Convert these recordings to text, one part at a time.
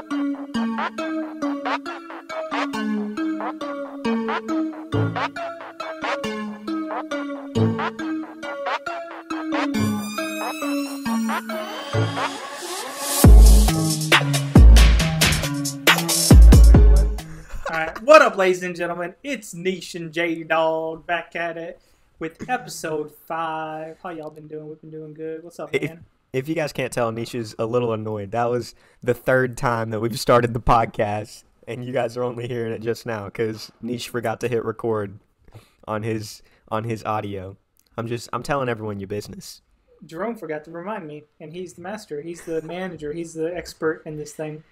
All right, what up, ladies and gentlemen? It's Neesh and J Dog back at it with episode five. How y'all been doing? We've been doing good. What's up, man? If you guys can't tell, Neesh's a little annoyed. That was the third time that we've started the podcast, and you guys are only hearing it just now because Neesh forgot to hit record on his on his audio. I'm just I'm telling everyone your business. Jerome forgot to remind me, and he's the master. He's the manager. He's the expert in this thing.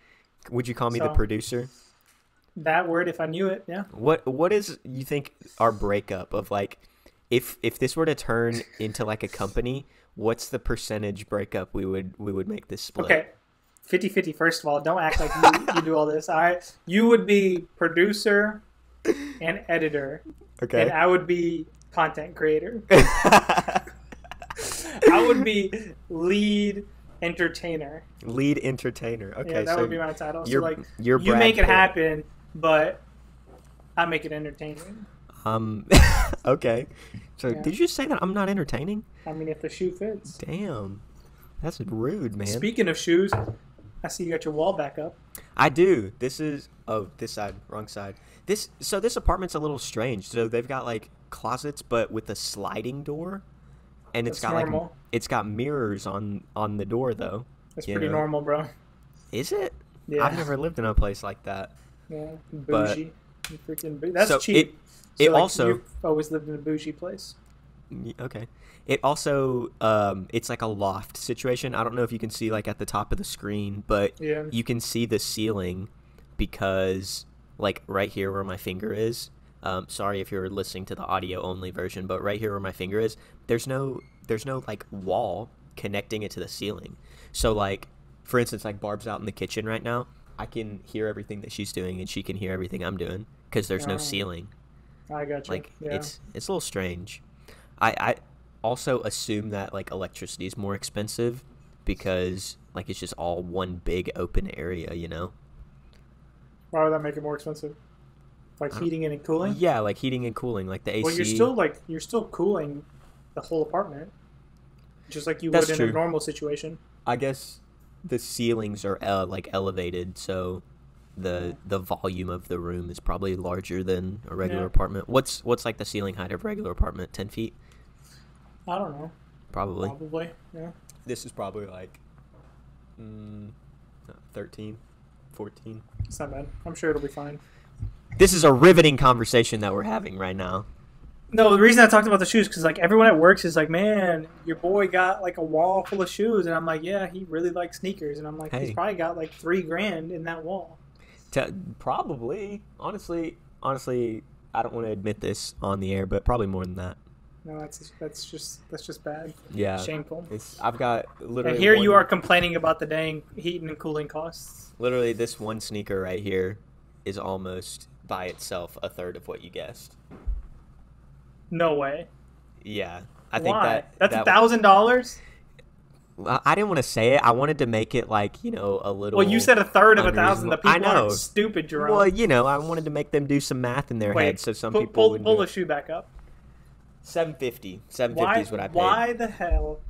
Would you call me the producer? That word, if I knew it, yeah. What what is you think our breakup of like if if this were to turn into like a company, what's the percentage breakup we would we would make this split? Okay. 50 50, first of all. Don't act like you, you do all this. All right. You would be producer and editor, okay and I would be content creator. I would be lead entertainer. Lead entertainer. Okay, yeah, that so would be my title. So you're like you're you Brad make it Pitt. happen, but I make it entertaining. Um. okay. So Yeah. did you say that I'm not entertaining? I mean, if the shoe fits. Damn, that's rude, man. Speaking of shoes, I see you got your wall back up. I do. This is oh this side, wrong side. This so this apartment's a little strange. So they've got like closets, but with a sliding door, and it's That's got like normal. it's got mirrors on on the door though. That's pretty know. normal, bro. Is it? Yeah. I've never lived in a place like that. Yeah, But- bougie. You freaking That's So cheap. it- So, it like, also- you've always lived in a bougie place. Okay. It also um it's like a loft situation. I don't know if you can see like at the top of the screen, but Yeah. you can see the ceiling because like right here where my finger is. Um sorry if you're listening to the audio only version, but right here where my finger is, there's no there's no like wall connecting it to the ceiling. So like for instance like Barb's out in the kitchen right now. I can hear everything that she's doing and she can hear everything I'm doing because there's no ceiling I got you. like yeah. it's it's a little strange i i also assume that like electricity is more expensive because like it's just all one big open area you know Why would that make it more expensive? Like heating and cooling? yeah like heating and cooling like the ac Well, you're still like you're still cooling the whole apartment, just like you That's would in a normal situation. i guess the ceilings are uh, like elevated so the the volume of the room is probably larger than a regular Yeah. apartment what's what's like the ceiling height of a regular apartment 10 feet I don't know. probably Probably. Yeah. this is probably like mm, 13 14 It's not bad. I'm sure it'll be fine. This is a riveting conversation that we're having right now. No, the reason I talked about the shoes because like everyone at work is like, man, your boy got like a wall full of shoes, and I'm like, yeah, he really likes sneakers, and I'm like, Hey. he's probably got like three grand in that wall. To, probably, honestly, honestly, I don't want to admit this on the air, but probably more than that. No, that's that's just that's just bad, Yeah, shameful. it's. I've got literally. And here you are complaining about the dang heating and cooling costs. Literally, this one sneaker right here is almost by itself a third of what you guessed. No way. Yeah, I think Why? that that's a thousand dollars. I didn't want to say it. I wanted to make it like you know a little. Well, you said a third of a thousand. The people I know. stupid, Jerome. Well, you know, I wanted to make them do some math in their Wait, head, so some pull, people pull, pull the shoe back up. Seven fifty. Seven fifty is what I paid. Why the hell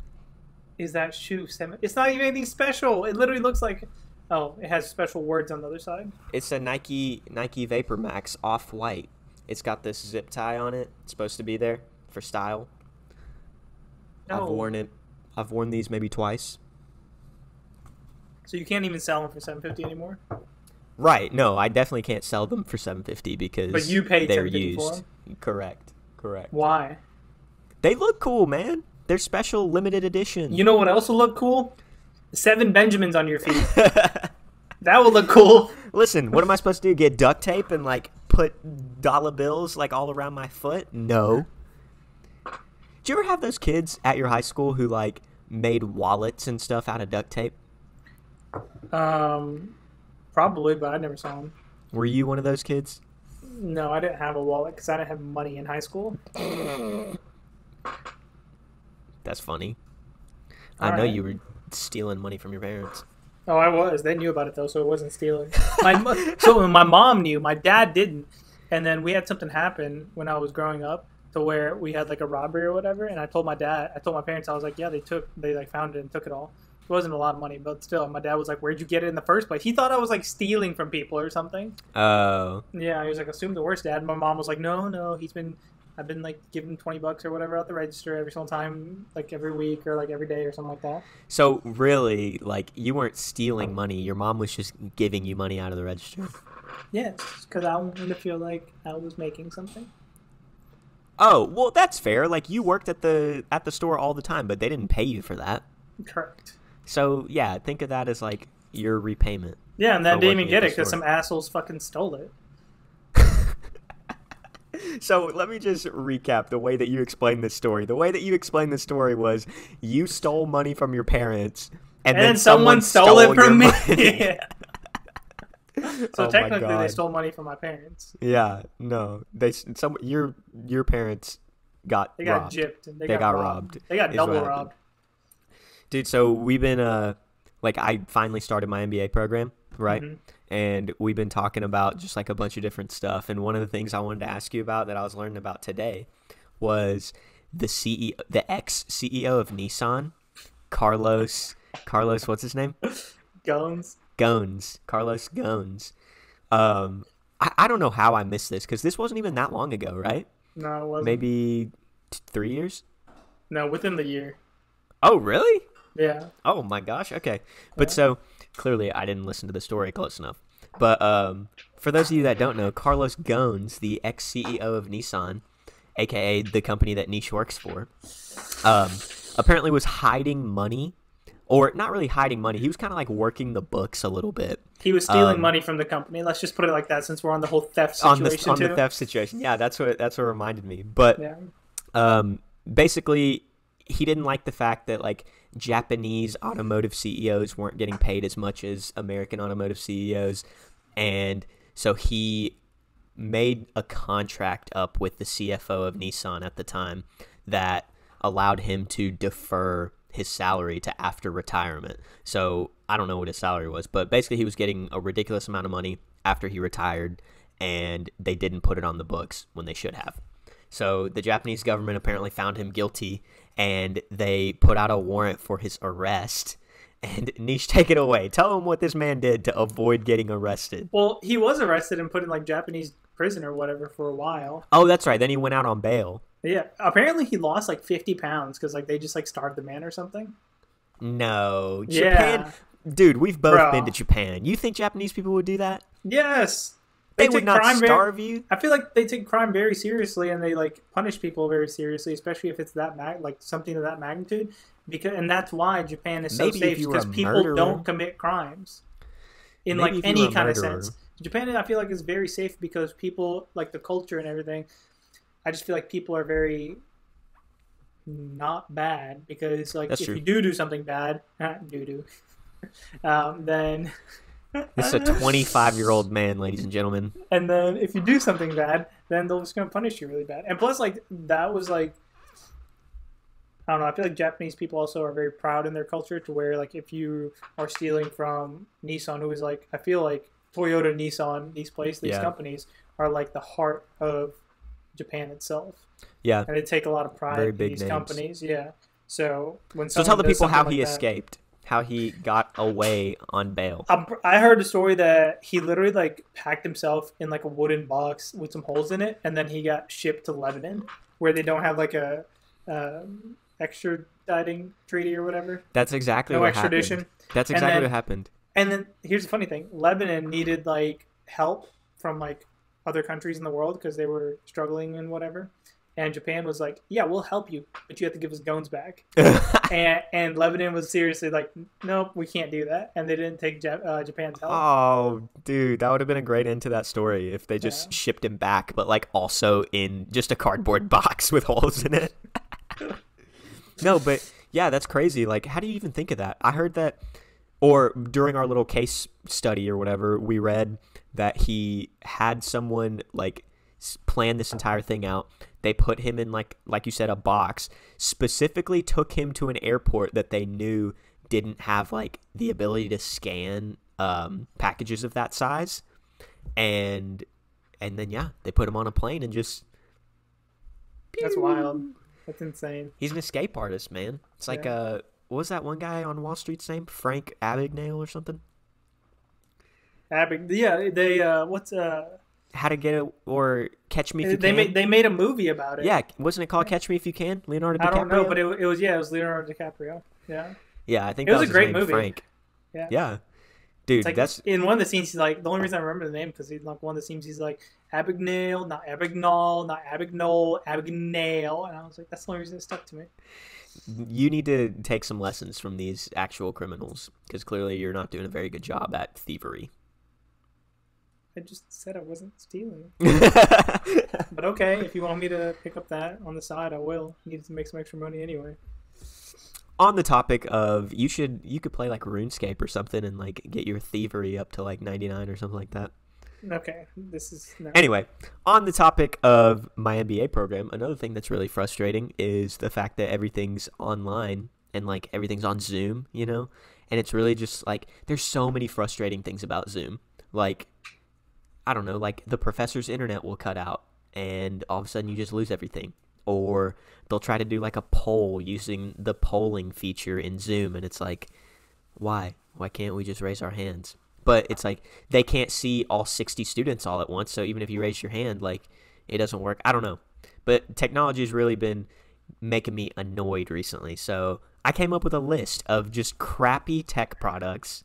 is that shoe seven? It's not even anything special. It literally looks like. Oh, it has special words on the other side. It's a Nike Nike Vapor Max off white. It's got this zip tie on it. It's supposed to be there for style. No. I've worn it. I've worn these maybe twice. So you can't even sell them for seven fifty anymore. Right. No, I definitely can't sell them for 750 because But you paid they're used. Correct. Correct. Why? They look cool, man. They're special limited edition. You know what else will look cool? Seven Benjamins on your feet. That would look cool. Listen, what am I supposed to do? Get duct tape and like put dollar bills like all around my foot? No. Do you ever have those kids at your high school who like made wallets and stuff out of duct tape? Um, probably, but I never saw them. Were you one of those kids? No, I didn't have a wallet because I didn't have money in high school. That's funny. All I know right. you were stealing money from your parents. Oh, I was. They knew about it though, so it wasn't stealing. My mo- so my mom knew, my dad didn't, and then we had something happen when I was growing up to where we had like a robbery or whatever, and I told my dad, I told my parents, I was like, yeah, they took, they like found it and took it all. It wasn't a lot of money, but still, my dad was like, where'd you get it in the first place? He thought I was like stealing from people or something. Oh, Yeah, he was like, assume the worst, dad. My mom was like, no, no, he's been, I've been like giving him twenty bucks or whatever at the register every single time, like every week or like every day or something like that. so really, like you weren't stealing money. Your mom was just giving you money out of the register. Yes, because I wanted to feel like I was making something. Oh, well, that's fair. Like you worked at the at the store all the time, but they didn't pay you for that. Correct. So yeah, think of that as like your repayment. Yeah, and then didn't even get it because some assholes fucking stole it. So let me just recap the way that you explained this story. The way that you explained this story was you stole money from your parents, and, And, then someone, stole, it from me. so Oh technically, they stole money from my parents. yeah, no, they some your your parents got They got robbed. gypped. And they, They got, got robbed. robbed, They got double robbed. Dude, so we've been uh like I finally started my MBA program, right? Mhm. And we've been talking about just like a bunch of different stuff. And one of the things I wanted to ask you about that I was learning about today was the CEO, the ex CEO of Nissan, Carlos. Carlos, what's his name? Guns. Ghosn. Carlos Ghosn. Um, I, I don't know how I missed this because this wasn't even that long ago, right? No, it wasn't. Maybe t- three years. No, within the year. Oh, really? Yeah. Oh my gosh. Okay. But Yeah. so clearly I didn't listen to the story close enough. But um, for those of you that don't know, Carlos Ghosn, the ex CEO of Nissan, aka the company that Neesh works for, um, apparently was hiding money, or not really hiding money. He was kind of like working the books a little bit He was stealing Um, money from the company. Let's just put it like that since we're on the whole theft on situation the on too. the theft situation. Yeah, that's what that's what reminded me. But Yeah. um, basically he didn't like the fact that like Japanese automotive CEOs weren't getting paid as much as American automotive CEOs, and so he made a contract up with the CFO of Nissan at the time that allowed him to defer his salary to after retirement. So I don't know what his salary was, but basically he was getting a ridiculous amount of money after he retired, and they didn't put it on the books when they should have. So the Japanese government apparently found him guilty, and they put out a warrant for his arrest. And Neesh, take it away. Tell him what this man did to avoid getting arrested. Well, he was arrested and put in like Japanese prison or whatever for a while. Oh, that's right. Then he went out on bail. Yeah. Apparently, he lost like fifty pounds because like they just like starved the man or something. No, Yeah. Japan, dude. We've both Bro. been to Japan. You think Japanese people would do that? Yes. They, take would not crime very- starve you. I feel like they take crime very seriously and they like punish people very seriously, especially if it's that mag- like something of that magnitude. Because and that's why Japan is so Maybe safe because people murderer. don't commit crimes in Maybe like if you were any kind of sense. Japan, I feel like is very safe because people like the culture and everything. I just feel like people are very not bad because like That's if true. you do do something bad, do do, um, then This is a 25 year old man, ladies and gentlemen. and then if you do something bad, then they're just gonna punish you really bad. And plus, like that was like, I don't know. I feel like Japanese people also are very proud in their culture to where like if you are stealing from Nissan, who is like I feel like Toyota, Nissan, these places, these Yeah. companies are like the heart of Japan itself, Yeah. and they take a lot of pride Very in these names. companies. Yeah. So when So tell the people how something he like that- escaped, how he got away on bail. I'm, I heard a story that he literally like packed himself in like a wooden box with some holes in it, and then he got shipped to Lebanon, where they don't have like a um, extraditing treaty or whatever, That's exactly no what extradition. happened. That's exactly then- what happened. And then here's the funny thing: Lebanon needed like help from like other countries in the world because they were struggling and whatever. And Japan was like, "Yeah, we'll help you, but you have to give us guns back." and and Lebanon was seriously like, "Nope, we can't do that," and they didn't take uh, Japan's help. oh, dude, that would have been a great end to that story if they just Yeah. shipped him back, but like also in just a cardboard box with holes in it. no, but yeah, that's crazy. Like, how do you even think of that? I heard that, or during our little case study or whatever, we read that he had someone like plan this entire thing out. They put him in like like you said a box. Specifically took him to an airport that they knew didn't have like the ability to scan um, packages of that size, and and then yeah, they put him on a plane and just. That's wild. That's insane. He's an escape artist, man. It's like Yeah. uh, what was that one guy on Wall Street's name? Frank Abagnale or something? Abby, yeah, they uh, what's uh, How to get it or Catch Me If You they Can? made they made a movie about it. yeah, wasn't it called Catch Me If You Can? Leonardo DiCaprio. I don't know, but it, it was yeah, it was Leonardo DiCaprio. Yeah, yeah, I think it that was a great name, movie. Frank. Yeah. yeah, dude, like that's in one of the scenes. He's like the only reason I remember the name because he's like one of the scenes. He's like Abagnale, not Abagnale, not Abagnale, Abagnale, and I was like, that's the only reason it stuck to me. you need to take some lessons from these actual criminals because clearly you're not doing a very good job at thievery. I just said I wasn't stealing. But okay, if you want me to pick up that on the side, I will. Need to make some extra money anyway. On the topic of you should you could play like RuneScape or something and like get your thievery up to like 99 or something like that. Okay, this is no. Anyway, on the topic of my MBA program, another thing that's really frustrating is the fact that everything's online and like everything's on Zoom, you know? And it's really just like there's so many frustrating things about Zoom. Like I don't know, like the professor's internet will cut out and all of a sudden you just lose everything. Or they'll try to do like a poll using the polling feature in Zoom and it's like why? Why can't we just raise our hands? But it's like they can't see all 60 students all at once. So even if you raise your hand, like it doesn't work. I don't know. But technology has really been making me annoyed recently. So I came up with a list of just crappy tech products.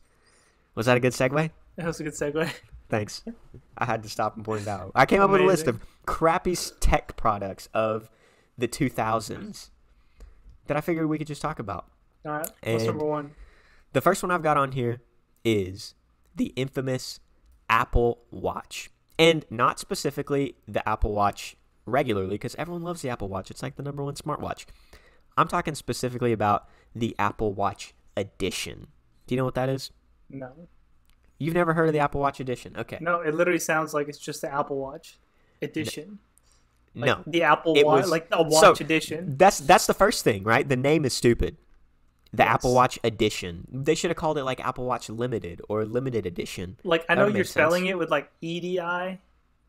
Was that a good segue? That was a good segue. Thanks. I had to stop and point it out. I came up with a list of crappy tech products of the 2000s that I figured we could just talk about. All right, what's And- number one? The first one I've got on here is the infamous Apple Watch. And not specifically the Apple Watch regularly, because everyone loves the Apple Watch. It's like the number one smartwatch. I'm talking specifically about the Apple Watch Edition. Do you know what that is? No, You've never heard of the Apple Watch Edition? Okay. no, it literally sounds like it's just the Apple Watch edition. Like no. the Apple It Watch, was- like a watch so- edition. That's that's the first thing, right? The name is stupid. The Yes. Apple Watch Edition. They should have called it like Apple Watch Limited or Limited Edition. Like I know you're spelling it with like EDI,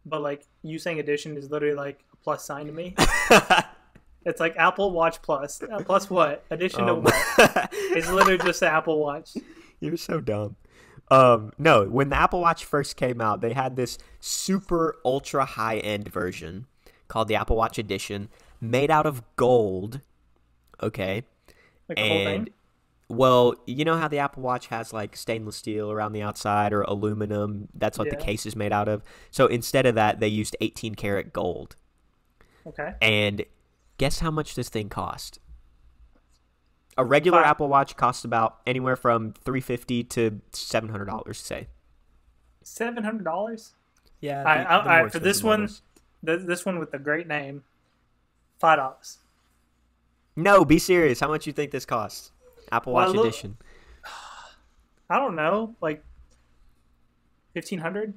but like you saying edition is literally like a plus sign to me. it's like Apple Watch Plus. Uh, plus what? Addition to Um, what? It's literally just the Apple Watch. You're so dumb. Um, no, when the Apple Watch first came out, they had this super ultra high end version called the Apple Watch Edition, made out of gold. Okay, Like the whole and well, you know how the Apple Watch has like stainless steel around the outside or aluminum. That's what the case is made out of. So instead of that, they used 18 karat gold. Okay. And guess how much this thing cost? A regular Five. Apple Watch costs about anywhere from 350 to $700, say. Seven hundred dollars. Yeah. I- I- I- for this one- This one with the great name, five dollars. No, be serious. How much you think this costs? Apple Well, Watch look- Edition. I don't know, like fifteen hundred.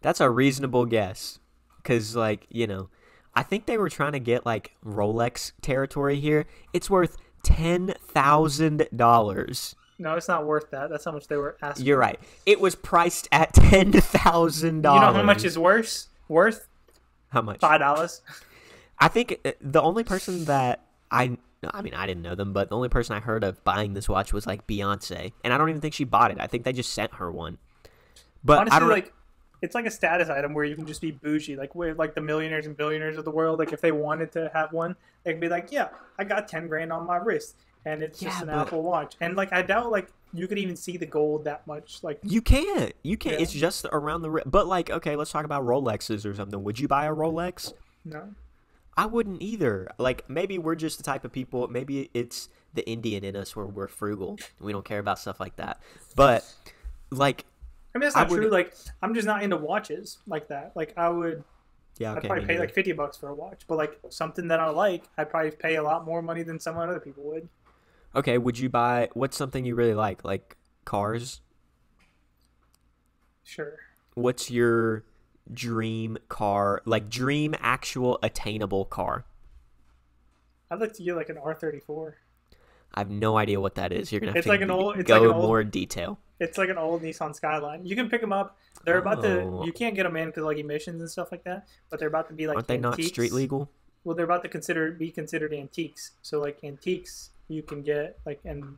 That's a reasonable guess. Cuz like, you know, I think they were trying to get like Rolex territory here. It's worth $10,000. No, it's not worth that. That's how much they were asking. You're right. It was priced at $10,000. You know how much is worse? Worth How much? five dollars. I think uh, the only person that I I mean I didn't know them, but the only person I heard of buying this watch was like Beyonce, and I don't even think she bought it. I think they just sent her one. But I Honestly, don't like it's like a status item where you can just be bougie, like with like the millionaires and billionaires of the world. Like if they wanted to have one, they could be like, "Yeah, I got ten grand on my wrist, and it's just an but- Apple Watch." And like I doubt like you could even see the gold that much. Like you can't. You can't. Yeah. It's just around the. ri- But like, okay, let's talk about Rolexes or something. Would you buy a Rolex? no, I wouldn't either. Like maybe we're just the type of people. Maybe it's the Indian in us where we're frugal. We don't care about stuff like that. But like, I mean that's not true. wouldn't- Like I'm just not into watches like that. Like I would, yeah, I'd probably pay neither. like fifty bucks for a watch, but like something that I like, I'd probably pay a lot more money than some other people would. Okay, would you buy what's something you really like? Like cars? Sure. What's your dream car? Like dream actual attainable car? I'd like to get like an R34. I have no idea what that is. You're gonna have It's to like an old- it's go like an old- more detail. It's like an old Nissan Skyline. You can pick them up. They're about to. Oh. You can't get them in because like emissions and stuff like that. But they're about to be like. Aren't they not street legal? Well, they're about to consider be considered antiques. So like antiques, you can get like and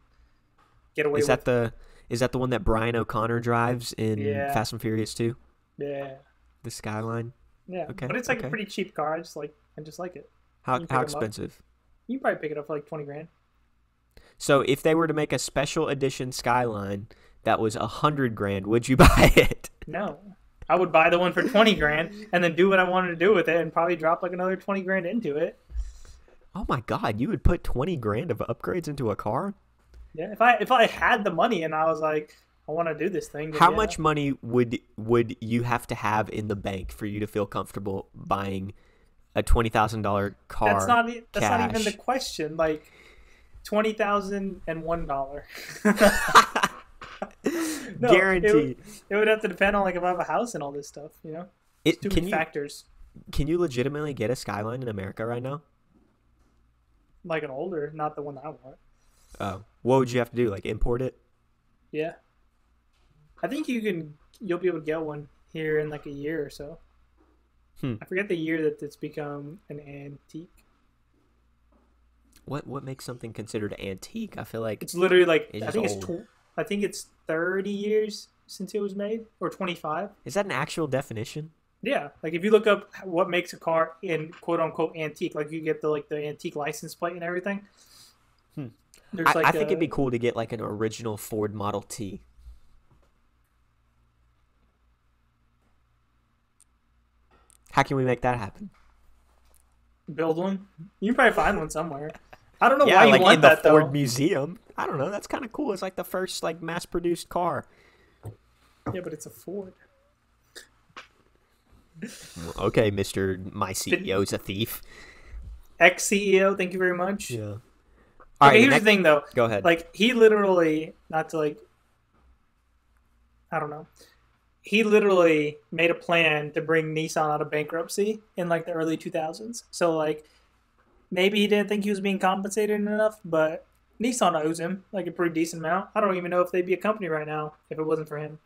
get away Is with. that the is that the one that Brian O'Conner drives in Yeah. Fast and Furious 2? yeah, The Skyline. yeah. Okay, But it's like okay. a pretty cheap car. I just like I just like it. How how pick 'em up. expensive? You can probably pick it up for like twenty grand. So if they were to make a special edition Skyline that was a hundred grand, would you buy it? No. I would buy the one for twenty grand and then do what I wanted to do with it and probably drop like another twenty grand into it. Oh my god, you would put twenty grand of upgrades into a car? Yeah, if I if I had the money and I was like, I want to do this thing. How yeah. much money would would you have to have in the bank for you to feel comfortable buying a twenty thousand dollar car? That's not that's not even the question. Like twenty thousand and one dollar. No, Guaranteed. It, would- it would have to depend on like if I have a house and all this stuff. You know, It, too can you factors. can you legitimately get a Skyline in America right now? Like an older, not the one I want. Oh, what would you have to do? Like import it? Yeah, I think you can. You'll be able to get one here in like a year or so. Hmm. I forget the year that it's become an antique. What what makes something considered antique? I feel like It's literally like It's I think old. it's tw- I think it's thirty years since it was made, or twenty five. is that an actual definition? Yeah, like if you look up what makes a car in quote unquote antique, like you get the like the antique license plate and everything. Hmm. There's I, like I think it'd be cool to get like an original Ford Model T. How can we make that happen? build one. You can probably find one somewhere. I don't know yeah, why you like want in the that Ford though. Museum. I don't know. That's kind of cool. It's like the first like mass-produced car. Yeah, but it's a Ford. Okay, Mister, my CEO's a thief. Ex CEO, thank you very much. Yeah. All okay, right, here's next- the thing though. Go ahead. Like he literally, not to like, I don't know. He literally made a plan to bring Nissan out of bankruptcy in like the early 2000s. So like, maybe he didn't think he was being compensated enough, but Nissan owes him like a pretty decent amount. I don't even know if they'd be a company right now if it wasn't for him.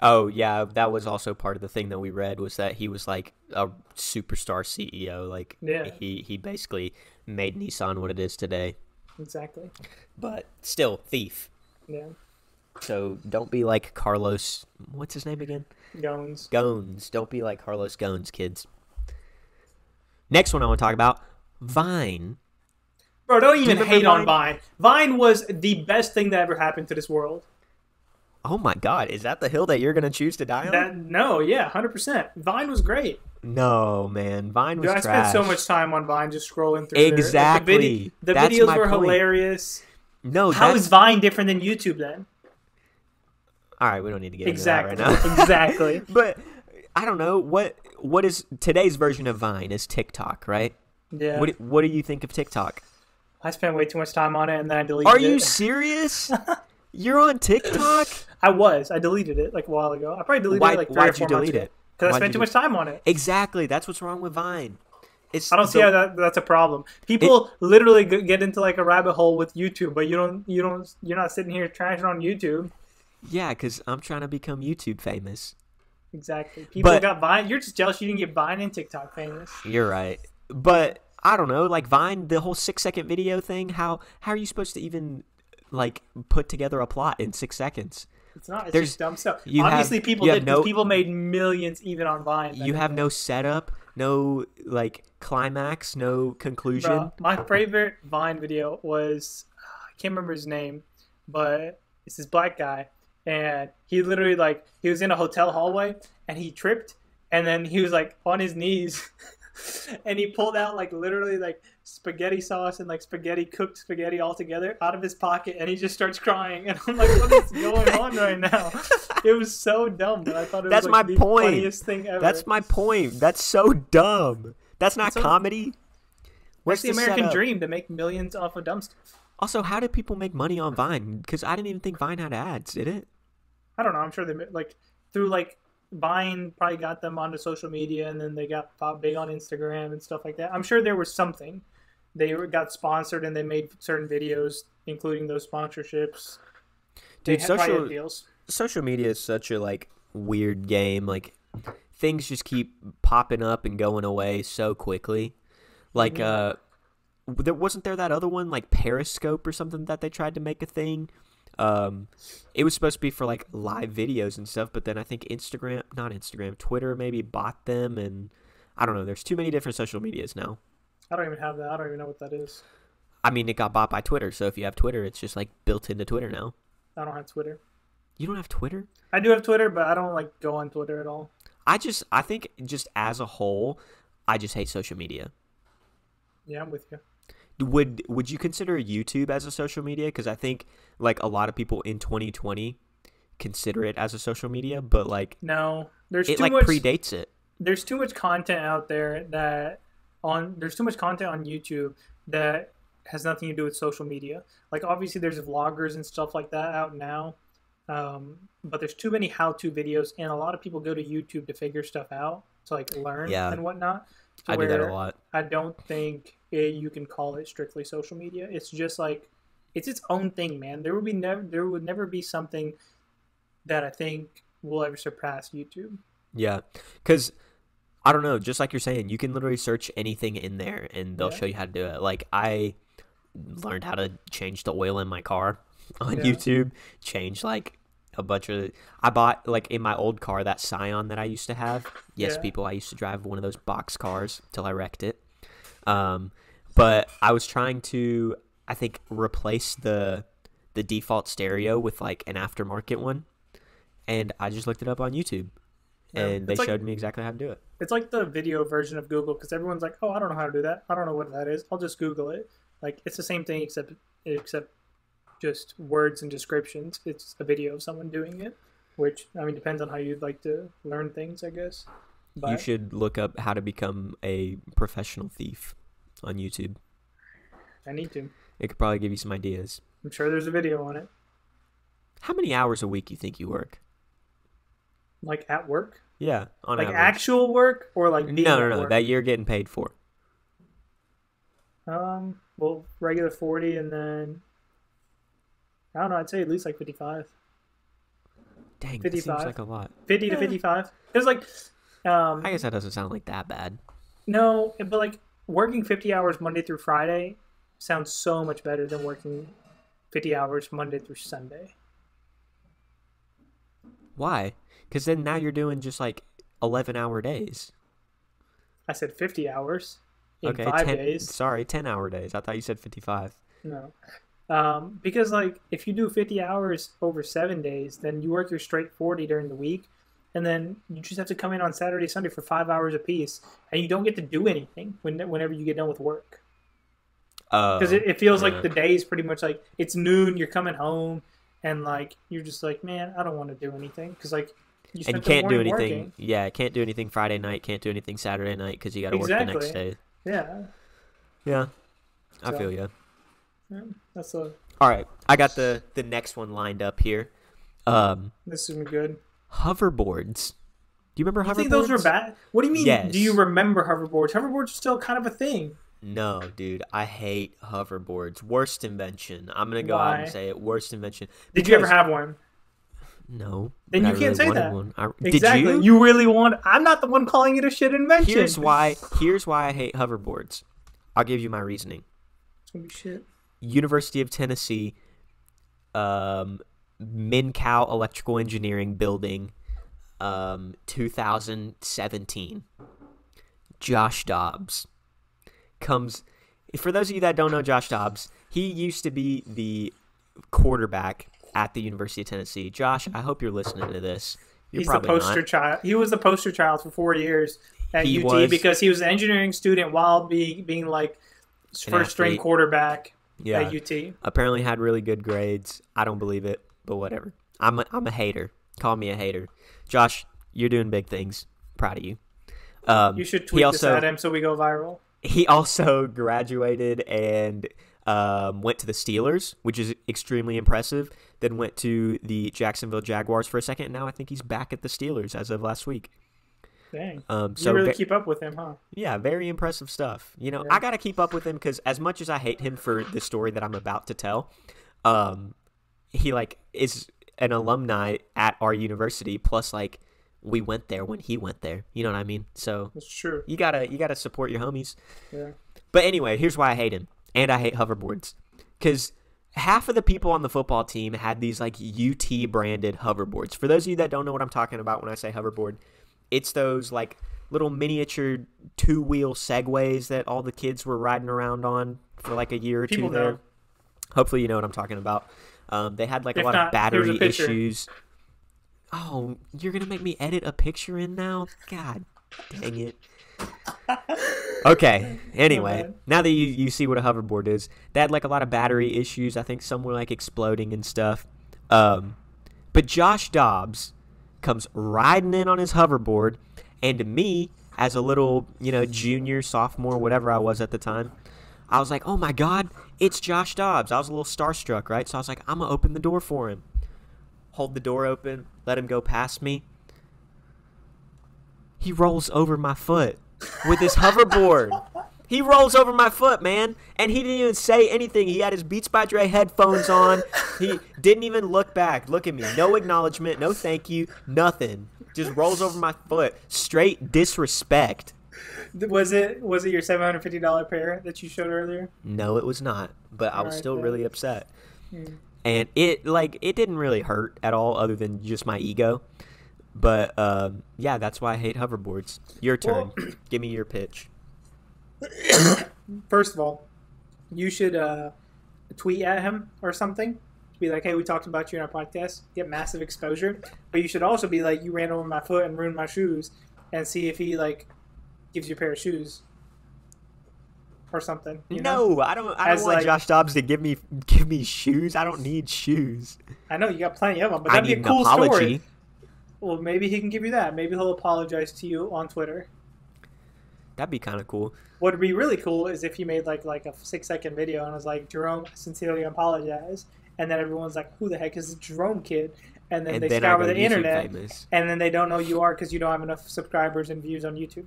Oh yeah, that was also part of the thing that we read was that he was like a superstar CEO. Like Yeah. he he basically made Nissan what it is today. Exactly. But still, thief. Yeah. So don't be like Carlos. What's his name again? Ghosn. Ghosn. Don't be like Carlos Ghosn, kids. Next one I want to talk about Vine. Bro, don't even remember hate on Vine? Vine. Vine was the best thing that ever happened to this world. Oh my God, is that the hill that you're gonna choose to die on? That no, yeah, hundred percent. Vine was great. no, man, Vine was Dude, I trash. spent so much time on Vine just scrolling through. there. Exactly. The, vide- the videos were point. hilarious. No, How that's is Vine different than YouTube then? all right. We don't need to get Exactly. into that right now. exactly. but I don't know what what is today's version of Vine is TikTok, right? Yeah. What what do you think of TikTok? I spent way too much time on it and then I deleted Are it. Are you serious? You're on TikTok? I was. I deleted it like a while ago. I probably deleted Why it like 3 why'd or you 4 months delete it? Because I spent too much time on it. Exactly. That's what's wrong with Vine. It's I don't see how that, that's a problem. People literally get into like a rabbit hole with YouTube, but you don't. You don't. You're not sitting here trashing on YouTube. Yeah, because I'm trying to become YouTube famous. Exactly. People But- got Vine. You're just jealous you didn't get Vine and TikTok famous. You're right. But I don't know, like Vine, the whole six second video thing. How how are you supposed to even like put together a plot in six seconds? It's not. It's There's- just dumb stuff. you have- Obviously, people have no- people made millions even on Vine. You have no setup, no like climax, no conclusion. Bro, my favorite Vine video was I can't remember his name, but it's this black guy, and he literally like he was in a hotel hallway and he tripped, and then he was like on his knees, and he pulled out like literally like spaghetti sauce and like spaghetti cooked spaghetti all together out of his pocket, and he just starts crying, and I'm like, what is going on right now? It was so dumb, but I thought it That's was like, my the point. funniest thing ever. That's my point. That's so dumb. That's not That's so- comedy. Where's That's the American setup? dream to make millions off of dumb stuff. Also, how did people make money on Vine? Because I didn't even think Vine had ads, did it? I don't know. I'm sure they like through like Vine probably got them onto social media, and then they got pop big on Instagram and stuff like that. I'm sure there was something, they got sponsored and they made certain videos, including those sponsorships. Dude, had- probably had social deals. social media is such a like weird game. Like things just keep popping up and going away so quickly. Like Mhm. uh there wasn't there that other one like Periscope or something that they tried to make a thing. Um it was supposed to be for like live videos and stuff, but then I think Instagram, not Instagram, Twitter maybe bought them and I don't know, there's too many different social medias now. I don't even have that. I don't even know what that is. I mean, it got bought by Twitter, so if you have Twitter, it's just like built into Twitter now. I don't have Twitter. You don't have Twitter? I do have Twitter, but I don't like go on Twitter at all. I just I think just as a whole, I just hate social media. Yeah, I'm with you. Would would you consider YouTube as a social media? Because I think like a lot of people in 2020 consider it as a social media, but like No, there's it too like much. predates it. there's too much content out there that on there's too much content on YouTube that has nothing to do with social media. Like obviously there's vloggers and stuff like that out now. Um, but there's too many how-to videos and a lot of people go to YouTube to figure stuff out to like learn Yeah. and whatnot. I do that a lot. I don't think it, you can call it strictly social media. It's just like it's its own thing, man. There would be never there would never be something that I think will ever surpass YouTube. Yeah, because I don't know. Just like you're saying, you can literally search anything in there, and they'll Yeah. show you how to do it. Like I learned how to change the oil in my car on Yeah. YouTube. Change like a bunch of. I bought like in my old car that Scion that I used to have. Yes, Yeah. people, I used to drive one of those box cars till I wrecked it. Um, but I was trying to, I think, replace the the default stereo with like an aftermarket one, and I just looked it up on YouTube Yeah, and they like- showed me exactly how to do it. It's like the video version of Google because everyone's like, "Oh, I don't know how to do that. I don't know what that is. I'll just Google it." Like it's the same thing except except just words and descriptions. It's a video of someone doing it, which I mean depends on how you'd like to learn things, I guess. But you should look up how to become a professional thief on YouTube. I need to. It could probably give you some ideas. I'm sure there's a video on it, How many hours a week you think you work? like at work, Yeah, on like average. actual work or like being no, no, no, work? that you're getting paid for. Um, well, regular forty, and then I don't know. I'd say at least like fifty-five. Dang, that seems like a lot. 50 to Yeah. 55 there's like um I guess that doesn't sound like that bad. no but like working 50 hours monday through friday sounds so much better than working 50 hours monday through sunday Why? Because then now you're doing just like 11 hour days. i said 50 hours in okay, five 10, days sorry, 10 hour days. I thought you said 55. no um, because like if you do 50 hours over seven days then you work your straight 40 during the week and then you just have to come in on saturday sunday for five hours a piece and you don't get to do anything when, whenever you get done with work Oh, because it, it feels yeah. like the day is pretty much like it's noon you're coming home and like you're just like man i don't want to do anything because like you and you can't do anything. working. Yeah, can't do anything Friday night. Can't do anything Saturday night because you got to work the next day. yeah, Yeah, I So- feel you. yeah that's a All right, I got the the next one lined up here. Um, this is good hoverboards. Do you remember you hoverboards? think those were bad what do you mean Yes. do you remember hoverboards hoverboards are still kind of a thing No, dude, I hate hoverboards. Worst invention. I'm gonna go out and say it. Worst invention. did you ever have one No. Then you I can't say wanted that. One. I, exactly Did you? really want i'm not the one calling it a shit invention Here's why. Here's why I hate hoverboards. I'll give you my reasoning. it's gonna be shit University of Tennessee, um, Min Kao Electrical Engineering Building, um, 2017. Josh Dobbs comes. For those of you that don't know Josh Dobbs, he used to be the quarterback at the University of Tennessee. Josh, I hope you're listening to this. You're he's the poster not. child he was the poster child for four years at He ut was- because he was an engineering student while being being like first string quarterback Yeah. at ut apparently had really good grades. I don't believe it, but whatever. I'm a, I'm a hater. Call me a hater. Josh, you're doing big things. Proud of you. Um, You should tweet this also at him so we go viral. he also graduated and um, went to the Steelers, which is extremely impressive. Then went to the Jacksonville Jaguars for a second. And now I think he's back at the Steelers as of last week. Dang. Um, So you really keep up with him, huh? yeah, very impressive stuff. You know, Yeah. I gotta keep up with him because as much as I hate him for the story that I'm about to tell, um, he like is an alumni at our university. Plus, like, we went there when he went there. You know what I mean? So That's true. you gotta you gotta support your homies. Yeah. But anyway, here's why I hate him, and I hate hoverboards, because half of the people on the football team had these like UT branded hoverboards. For those of you that don't know what I'm talking about when I say hoverboard, it's those like little miniature two wheel segways that all the kids were riding around on for like a year or People two there. know. Hopefully, you know what I'm talking about. Um, they had like a If lot not, of a battery issues. Oh, you're gonna make me edit a picture in now? God dang it. Okay. Anyway, now that you, you see what a hoverboard is, they had like a lot of battery issues. I think some were like exploding and stuff. Um, but Josh Dobbs comes riding in on his hoverboard, and to me, as a little you know junior, sophomore, whatever I was at the time, I was like, oh my god, it's Josh Dobbs. I was a little starstruck, right? So I was like, I'm gonna open the door for him. Hold the door open, let him go past me. He rolls over my foot with his hoverboard. He rolls over my foot, man, and he didn't even say anything. He had his Beats by Dre headphones on. He didn't even look back. Look at me. No acknowledgement, no thank you, nothing. Just rolls over my foot. Straight disrespect. Was it was it your seven hundred fifty dollar pair that you showed earlier? No, it was not. But I was Alright, still then. really upset. Hmm. And it like it didn't really hurt at all, other than just my ego. But um, yeah, that's why I hate hoverboards. Your turn. Well- Give me your pitch. First of all, you should uh, tweet at him or something. Be like, hey, we talked about you in our podcast. Get massive exposure. But you should also be like, you ran over my foot and ruined my shoes, and see if he like gives you a pair of shoes or something. You know? no, I don't. I As don't want like- Josh Dobbs to give me give me shoes. I don't need shoes. I know you got plenty of them, but that'd need be a cool story. Well, maybe he can give you that. Maybe he'll apologize to you on Twitter. That'd be kind of cool. What would be really cool is if you made like like a six second video and was like Jerome sincerely apologize, and then everyone's like, who the heck is the Jerome kid? And then and they then scour the YouTube internet, famous. and then they don't know you are because you don't have enough subscribers and views on YouTube.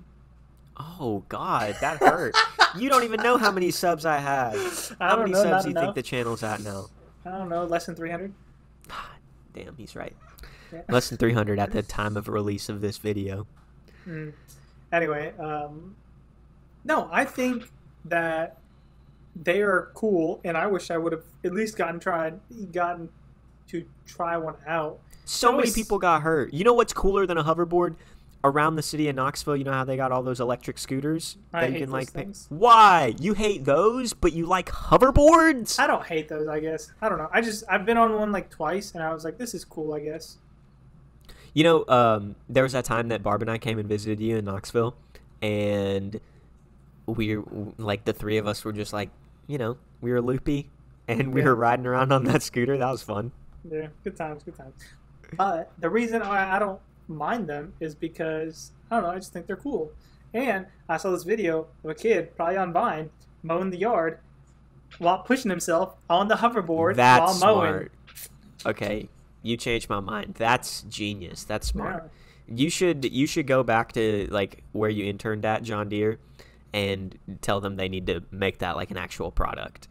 Oh God, that hurt. you don't even know how many subs I have. I How don't many know, subs do you enough. think the channel's at now? I don't know, less than three hundred. Damn, he's right. Yeah. Less than 300 at the time of release of this video. Mm. Anyway, um, no, I think that they are cool, and I wish I would have at least gotten tried, gotten to try one out. So It many people got hurt. You know what's cooler than a hoverboard? Around the city of Knoxville, you know how they got all those electric scooters I that you hate can those like. things. Why you hate those, but you like hoverboards? I don't hate those. I guess I don't know. I just I've been on one like twice, and I was like, this is cool. I guess. You know, um, there was that time that Barb and I came and visited you in Knoxville, and we were like the three of us were just like, you know, we were loopy, and we Yeah. were riding around on that scooter. That was fun. Yeah, good times, good times. But the reason I, I don't mind them is because I don't know. I just think they're cool. And I saw this video of a kid, probably on Vine, mowing the yard while pushing himself on the hoverboard That's while mowing. smart. Okay, you changed my mind. That's genius. That's smart. Yeah. You should you should go back to like where you interned at John Deere, and tell them they need to make that like an actual product.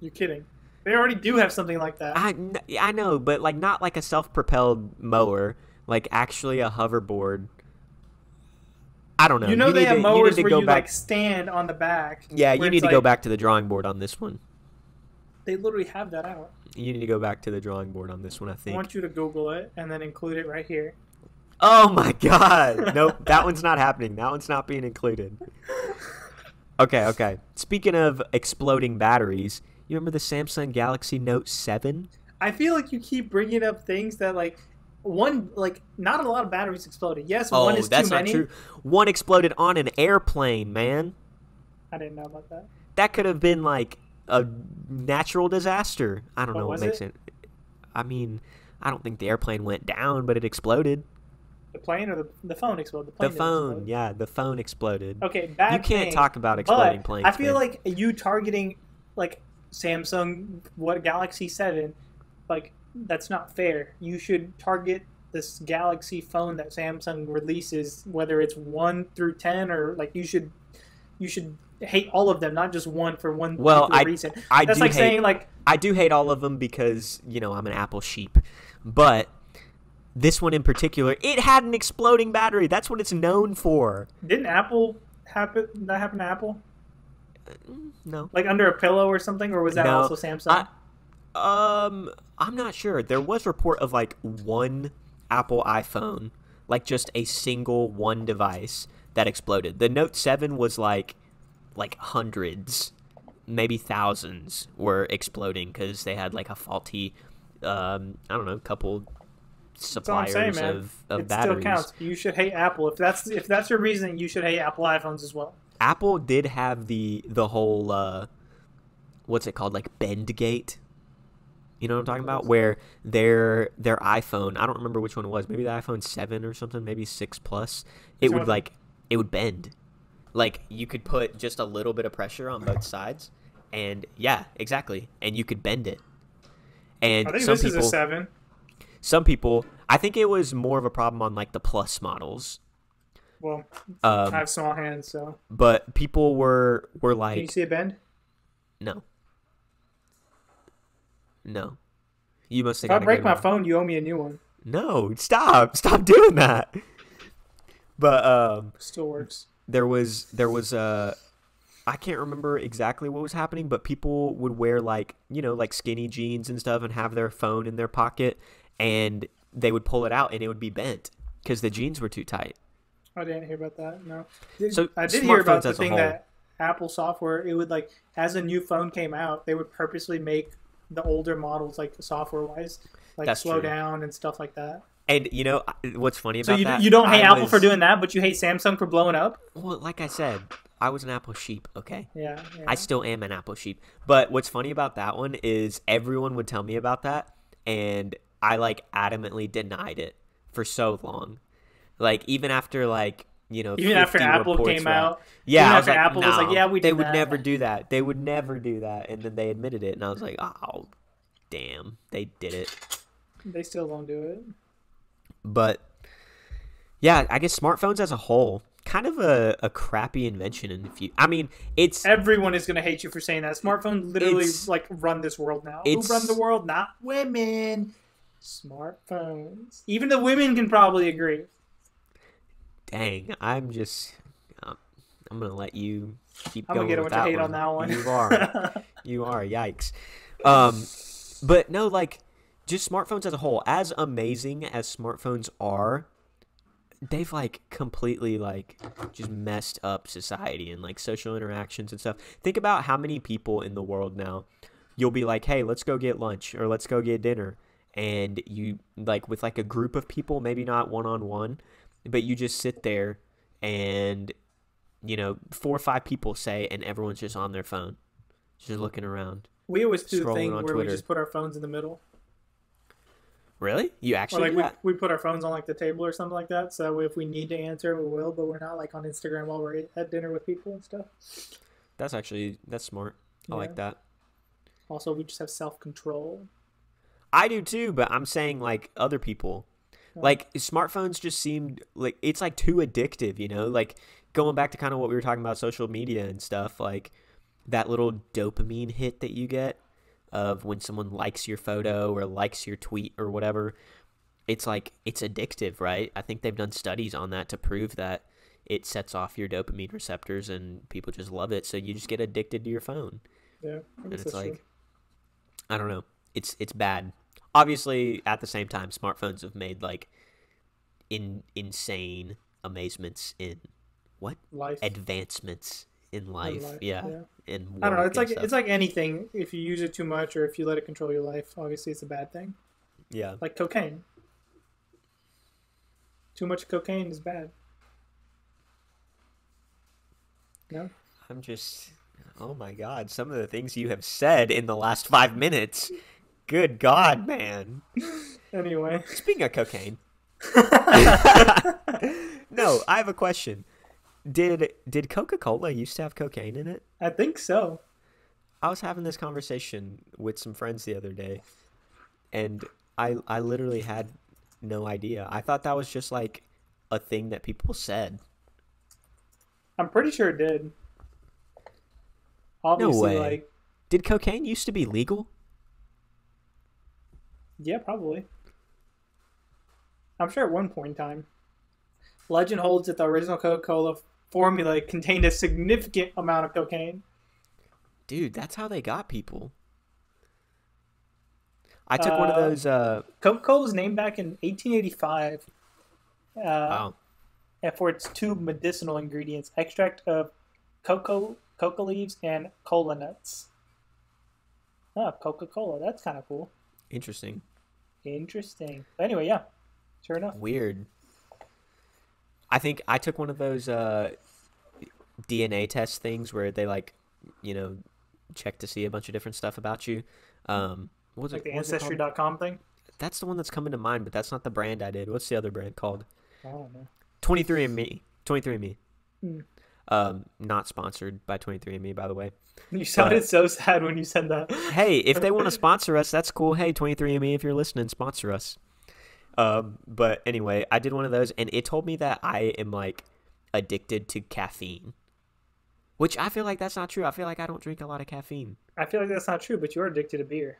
You're kidding. They already do have something like that. I, I know, but like not like a self-propelled mower, like actually a hoverboard. I don't know. you know they have to, mowers you where go you back. like stand on the back. yeah, you need to go back to the drawing board on this one. They literally have that out. You need to go back to the drawing board on this one. I think. I want you to Google it and then include it right here. Oh my god! nope, that one's not happening. That one's not being included. Okay, okay. Speaking of exploding batteries, you remember the Samsung Galaxy Note 7? I feel like you keep bringing up things that like one like not a lot of batteries exploded. Yes, Oh, one is that's too not many. true. One exploded on an airplane, man. I didn't know about that. That could have been like a natural disaster. I don't What know what makes it? it. I mean, I don't think the airplane went down, but it exploded. The plane or the, the phone exploded. The, The phone, yeah, the phone exploded. Okay, bad you can't thing, talk about exploding planes. I feel man. like you targeting like Samsung what Galaxy Seven, like that's not fair. You should target this Galaxy phone that Samsung releases, whether it's one through ten or like you should you should hate all of them, not just one for one Well, I- reason. I That's do like hate- saying like I do hate all of them because you know I'm an Apple sheep, but this one in particular, it had an exploding battery. That's what it's known for. didn't Apple happen that happened to Apple? No, Like under a pillow or something, or was that No, also Samsung? I, um, I'm not sure. There was report of like one Apple iPhone, like just a single one device that exploded. The Note Seven was like, like hundreds, maybe thousands were exploding because they had like a faulty, um, I don't know, couple That's all I'm suppliers saying, of, of it batteries. still counts. You should hate Apple if that's if that's your reason. You should hate Apple iPhones as well. Apple did have the the whole uh, what's it called like bend gate. You know what I'm talking about? Where their their iPhone, I don't remember which one it was. Maybe the iPhone seven or something. Maybe six plus. It would like it would bend. Like you could put just a little bit of pressure on both sides, and yeah, exactly, and you could bend it. And I think some this people, is a seven. some people, I think it was more of a problem on like the plus models. Well, Um, I have small hands, so but people were were like, can you see a bend? No. No. You must If I break my one. phone, you owe me a new one. No, stop. Stop doing that. But um Still works. There was there was uh I can't remember exactly what was happening, but people would wear like, you know, like skinny jeans and stuff and have their phone in their pocket and they would pull it out and it would be bent because the jeans were too tight. I didn't hear about that. No. So, I did hear about the thing that Apple software. It would like as a new phone came out, they would purposely make the older models like software wise like That's slow true. down and stuff like that. And you know what's funny about So you, that? you don't hate I Apple for doing that, but you hate Samsung for blowing up. Well, like I said, I was an Apple sheep, okay? Yeah. yeah. I still am an Apple sheep. But what's funny about that one is everyone would tell me about that, and I like adamantly denied it for so long. Like even after like you know Even after Apple came out, yeah, even was after like, Apple was like, "Yeah, we they would that." never do that. They would never do that," and then they admitted it, and I was like, "Oh, damn, they did it." they still don't do it. But yeah, I guess smartphones as a whole, kind of a, a crappy invention. And if you, I mean, it's Everyone is gonna hate you for saying that. Smartphones literally like run this world now. Who run the world? Not women. Smartphones. Even the women can probably agree. Dang, I'm just. um, I'm gonna let you keep going. I'm going gonna get a bunch of hate one. on that one. You are, you are. Yikes. Um, but no, like, just smartphones as a whole, as amazing as smartphones are, they've like completely like just messed up society and like social interactions and stuff. Think about how many people in the world now. You'll be like, hey, let's go get lunch or let's go get dinner. And you like with like a group of people, maybe not one on one, but you just sit there and you know four or five people say and everyone's just on their phone just looking around we always do the thing where we just put our phones in the middle. Really you Or actually like do we, we put our phones on like the table or something like that. So if we need to answer, we will. But we're not like on Instagram while we're at dinner with people and stuff. that's actually that's smart i like that Also, we just have self control. i do too but i'm saying like other people like smartphones just seemed like it's like too addictive you know like going back to kind of what we were talking about social media and stuff like that little dopamine hit that you get of when someone likes your photo or likes your tweet or whatever it's like it's addictive right i think they've done studies on that to prove that it sets off your dopamine receptors and people just love it so you just get addicted to your phone Yeah, and it's that's like true. I don't know. It's it's bad. Obviously, at the same time, smartphones have made like in insane amazements in what life. advancements in life. life, yeah, yeah. in I don't know. It's like stuff. it's like anything. If you use it too much or if you let it control your life, obviously it's a bad thing. yeah. Like cocaine. Too much cocaine is bad. No. I'm just. Oh my god! Some of the things you have said in the last five minutes. Good God, man. Anyway, Speaking of cocaine. no, I have a question. Did did Coca Cola used to have cocaine in it? I think so. I was having this conversation with some friends the other day, and I I literally had no idea. I thought that was just like a thing that people said. I'm pretty sure it did. Obviously, way. like Did cocaine used to be legal? yeah, probably. I'm sure at one point in time. Legend holds that the original Coca-Cola formula contained a significant amount of cocaine. Dude, that's how they got people. I took one of Uh, those uh Coca-Cola was named back in 1885 uh, wow. and for its two medicinal ingredients: extract of cocoa, coca leaves, and cola nuts. Oh, Coca-Cola. That's kind of cool. Interesting. Interesting. But anyway, yeah, sure enough. Weird. I think I took one of those uh DNA test things where they like, you know, check to see a bunch of different stuff about you. Um what was Like it, the what was it called? Ancestry.com thing. That's the one that's coming to mind, but that's not the brand I did. What's the other brand called? I don't know. 23andMe. 23andMe. Hmm. Um, not sponsored by 23andMe, by the way. You sounded so sad when you said that. Hey, if they want to sponsor us, that's cool. Hey, 23andMe, if you're listening, sponsor us. Um, but anyway, I did one of those, and it told me that I am like addicted to caffeine, which I feel like that's not true. I feel like I don't drink a lot of caffeine. I feel like that's not true, but you're addicted to beer.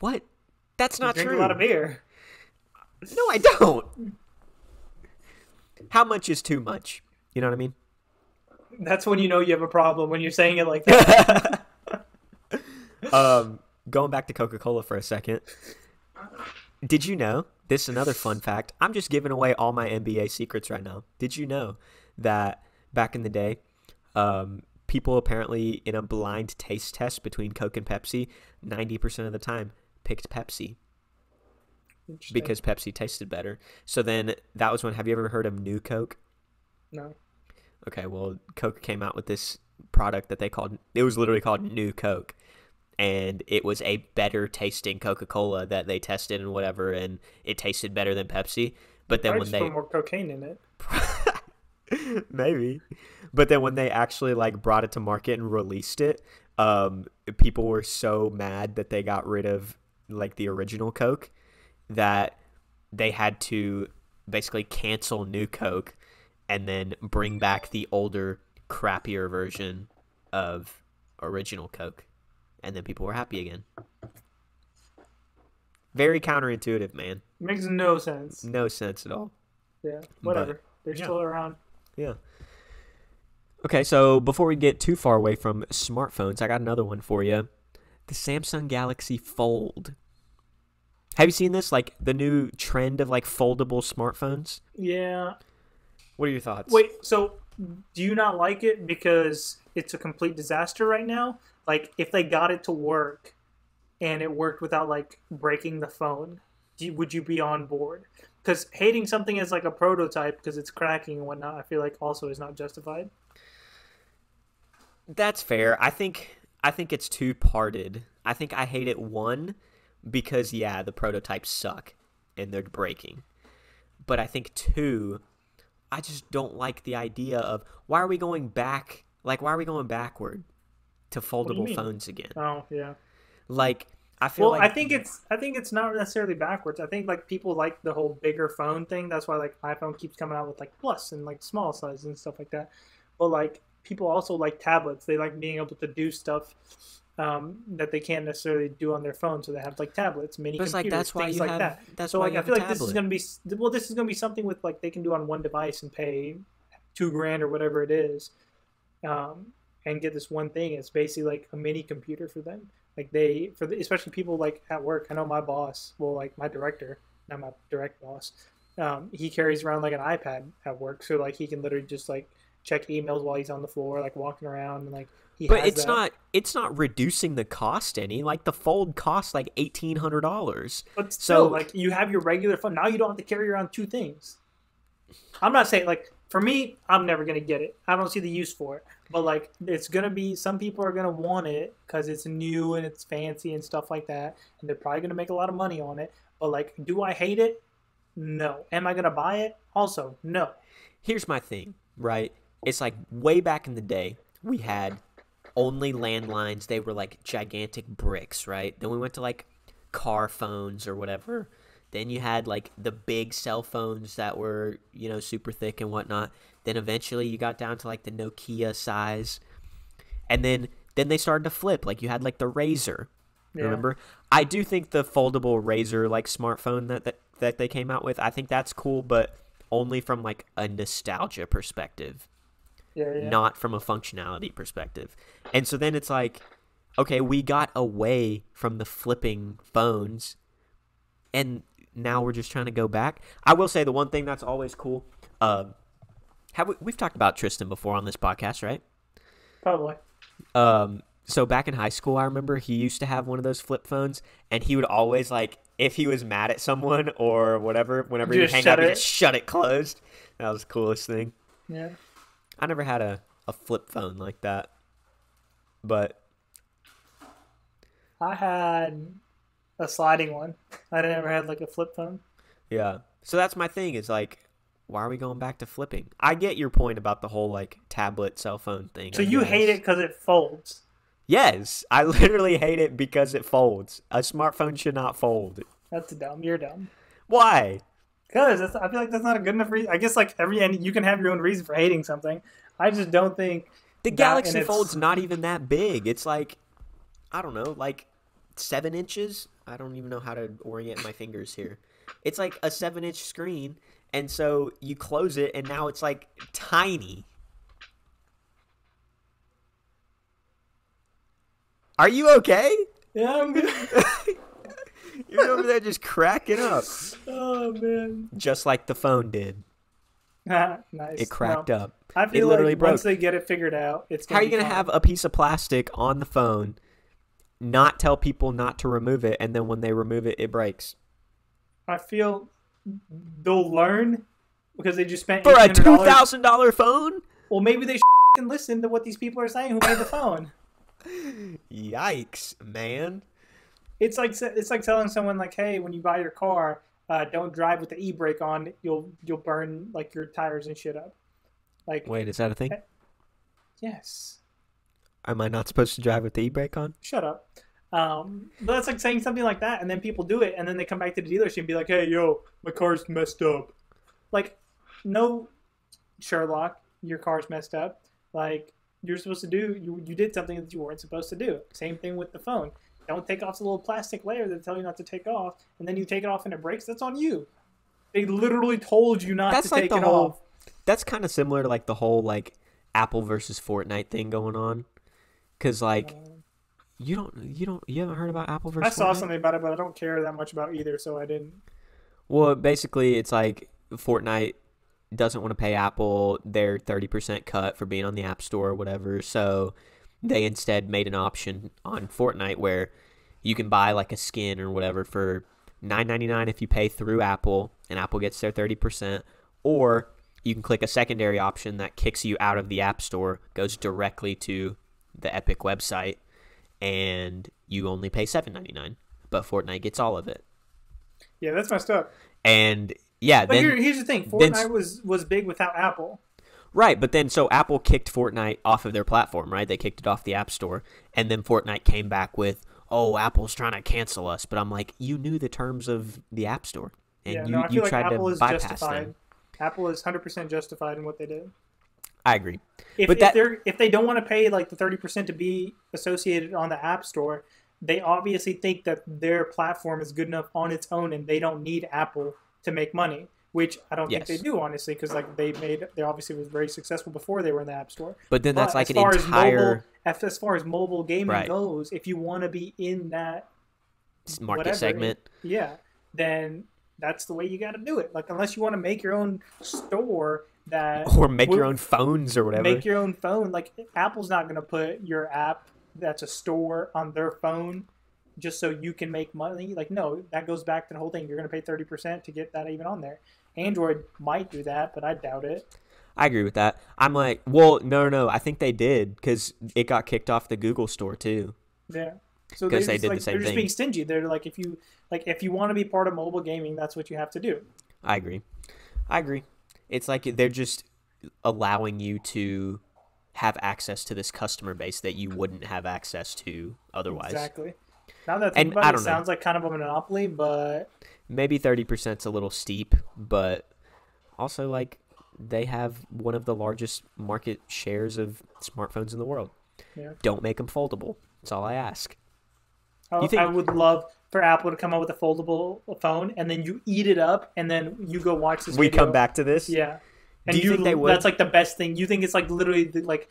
What? That's You not drink true. a lot of beer. No, I don't. How much is too much? You know what I mean? That's when you know you have a problem when you're saying it like that. um, going back to Coca Cola for a second. Did you know? This is another fun fact. I'm just giving away all my MBA secrets right now. Did you know that back in the day, um, people apparently in a blind taste test between Coke and Pepsi, 90% of the time picked Pepsi because Pepsi tasted better. So then that was when, have you ever heard of New Coke? no, Okay, well, Coke came out with this product that they called it was literally called New Coke. And it was a better tasting Coca Cola that they tested and whatever, and it tasted better than Pepsi. But then I when they put more cocaine in it. maybe, but then when they actually like brought it to market and released it, um, people were so mad that they got rid of like the original Coke that they had to basically cancel New Coke and then bring back the older, crappier version of original Coke. And then people were happy again. Very counterintuitive, man. Makes no sense. No sense at all. Yeah, whatever. They're yeah. still around. Yeah. Okay, so before we get too far away from smartphones, I got another one for you. The Samsung Galaxy Fold. Have you seen this? Like the new trend of like foldable smartphones? Yeah. What are your thoughts? Wait, so do you not like it because it's a complete disaster right now? Like, if they got it to work and it worked without like breaking the phone, would you be on board? Because hating something as like a prototype because it's cracking and whatnot, I feel like also is not justified. That's fair. I think I think it's two parted. I think I hate it one because yeah, the prototypes suck and they're breaking. But I think two, I just don't like the idea of why are we going back? Like why are we going backward to foldable phones again? Oh yeah. Like I feel Well, like I think it's I think it's not necessarily backwards. I think like people like the whole bigger phone thing. That's why like iPhone keeps coming out with like plus and like small sizes and stuff like that. But like people also like tablets. They like being able to do stuff um, that they can't necessarily do on their phone. So they have like tablets, mini it's like computers, that's why things like have that. that's So why like I feel like this is gonna be well, this is gonna be something with like they can do on one device and pay two grand or whatever it is, um, and get this one thing. It's basically like a mini computer for them. Like they for the, especially people like at work. I know my boss, well, like my director, not my direct boss. Um, he carries around like an iPad at work, so like he can literally just like check emails while he's on the floor, like walking around, and like he. But it's that. not it's not reducing the cost any. Like the fold costs like eighteen hundred dollars. But still, So- like you have your regular phone now, you don't have to carry around two things. I'm not saying like for me, I'm never gonna get it. I don't see the use for it. But like, it's gonna be some people are gonna want it because it's new and it's fancy and stuff like that, and they're probably gonna make a lot of money on it. But like, do I hate it? No. Am I gonna buy it? Also, no. Here's my thing, right? It's like way back in the day, we had only landlines. They were like gigantic bricks, right? Then we went to like car phones or whatever. Then you had like the big cell phones that were, you know, super thick and whatnot. Then eventually you got down to like the Nokia size. And then then they started to flip. Like you had like the Razr. Yeah. Remember? I do think the foldable Razr like smartphone that, that that they came out with, I think that's cool, but only from like a nostalgia perspective Yeah, yeah. not from a functionality perspective. And so then it's like, okay, we got away from the flipping phones, and now we're just trying to go back. I will say the one thing that's always cool. Um, have we, we've talked about Tristan before on this podcast, right? Probably. Um, so back in high school, I remember he used to have one of those flip phones, and he would always like if he was mad at someone or whatever, whenever Just hang shut up, he it. just shut it closed. That was the coolest thing. Yeah. I never had a, a flip phone like that. But I had a sliding one. I never had like a flip phone. yeah. So that's my thing is like why are we going back to flipping? I get your point about the whole like tablet cell phone thing. So I you hate it because it folds. Yes, I literally hate it because it folds. A smartphone should not fold. That's dumb. You're dumb. Why? Because I feel like that's not a good enough reason. I guess like every and you can have your own reason for hating something. I just don't think The Galaxy Fold's not even that big. It's like I don't know, like seven inches. I don't even know how to orient my fingers here. It's like a seven inch screen, and so you close it, and now it's like tiny. Are you okay? yeah, I'm good. You're over there just cracking up, oh man, just like the phone did. nice. It cracked No. up. I feel literally like broke. once they get it figured out, it's How are you gonna have a piece of plastic on the phone, not tell people not to remove it, and then when they remove it, it breaks? I feel they'll learn because they just spent For a two $1,800. thousand dollar phone? Well, maybe they can listen to what these people are saying who made the phone. Yikes, man! It's like it's like telling someone like, "Hey, when you buy your car, uh, don't drive with the e-brake on. You'll you'll burn like your tires and shit up." Like, Wait, is that a thing? yes, Am I not supposed to drive with the e-brake on? shut up. Um, but that's like saying something like that, and then people do it, and then they come back to the dealership and be like, "Hey, yo, my car's messed up." Like, no, Sherlock, your car's messed up. Like, you're supposed to do, you you did something that you weren't supposed to do. Same thing with the phone. Don't take off the little plastic layer that tell you not to take off, and then you take it off and it breaks. That's on you. They literally told you not That's to like take the it whole. off. That's kind of similar to like the whole like Apple versus Fortnite thing going on, because like you don't you don't you haven't heard about Apple versus. I saw Fortnite? something about it, but I don't care that much about either, so I didn't. Well, basically, it's like Fortnite doesn't want to pay Apple their 30% cut for being on the App Store or whatever. So they instead made an option on Fortnite where you can buy like a skin or whatever for $9.99 if you pay through Apple and Apple gets their 30%. Or you can click a secondary option that kicks you out of the App Store, goes directly to the Epic website, and you only pay $7.99. But Fortnite gets all of it. Yeah, that's messed up. And yeah, But then here, here's the thing: then- Fortnite was was big without Apple. right, but then so Apple kicked Fortnite off of their platform, right? They kicked it off the App Store, and then Fortnite came back with, "Oh, Apple's trying to cancel us." But I'm like, you knew the terms of the App Store, and yeah, you no, you like tried Apple to is bypass justified. them. Apple is hundred percent justified in what they did. I agree. If, But if that- they're if they don't want to pay like the thirty percent to be associated on the App Store, they obviously think that their platform is good enough on its own, and they don't need Apple to make money. Which I don't Yes. think they do, honestly, because like they made, they obviously was very successful before they were in the App Store. But then that's But like as an far as entire mobile, as, as far as mobile gaming Right. goes, if you want to be in that market whatever, segment. yeah, then that's the way you got to do it. Like unless you want to make your own store that Or make your own phones or whatever. make your own phone. Like Apple's not going to put your app that's a store on their phone just so you can make money. Like no, that goes back to the whole thing. You're going to pay thirty percent to get that even on there. Android might do that, but I doubt it. I agree with that. I'm like, well, no, no. I think they did because it got kicked off the Google Store too. Yeah. So 'Cause they're they just, did the like, same They're just thing. being stingy. They're like, if you like, if you want to be part of mobile gaming, that's what you have to do. I agree. I agree. It's like they're just allowing you to have access to this customer base that you wouldn't have access to otherwise. Exactly. Now that I think And about I it, it don't know. sounds like kind of a monopoly, but maybe 30% is a little steep, but also like they have one of the largest market shares of smartphones in the world. Yeah. Don't make them foldable. That's all I ask. I, You think- I would love for Apple to come out with a foldable phone, and then you eat it up, and then you go watch this. We video. come back to this. Yeah. And Do you think they would? That's like the best thing. You think it's like literally the, like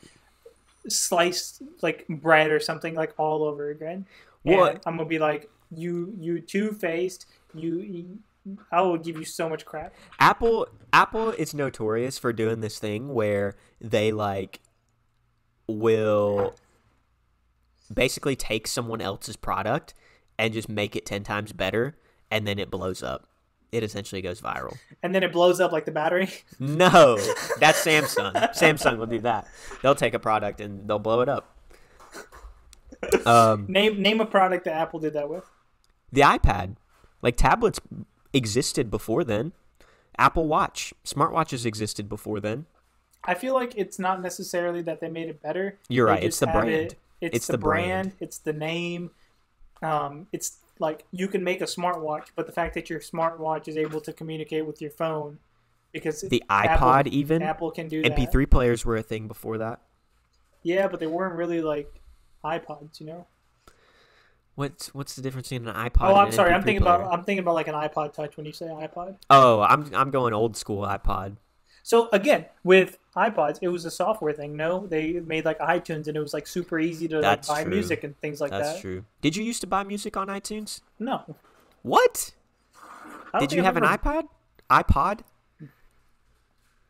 sliced like bread or something like all over again. And What? I'm gonna be like you, you two faced. You, you, I will give you so much crap. Apple Apple is notorious for doing this thing where they like will basically take someone else's product and just make it 10 times better and then it blows up. It essentially goes viral. And then it blows up like the battery. No, that's Samsung. Samsung will do that. They'll take a product and they'll blow it up. Um, name name a product that Apple did that with. the iPad, like tablets existed before then. Apple Watch, smartwatches existed before then. I feel like it's not necessarily that they made it better. You're They right, it's the brand. it- it's, It's the, the brand. brand. It's the name. Um, it's like you can make a smartwatch, but the fact that your smartwatch is able to communicate with your phone, because The Apple- iPod even Apple can do. MP3 players were a thing before that. Yeah, but they weren't really like iPods, you know. What's what's the difference between an iPod? oh, I'm sorry. I'm thinking player? about I'm thinking about like an iPod Touch when you say iPod. Oh, I'm I'm going old school iPod. So again, with iPods, it was a software thing. No, they made like iTunes, and it was like super easy to like, buy true. music and things like That's that. That's true. Did you used to buy music on iTunes? No, What? Did you have an iPod? iPod?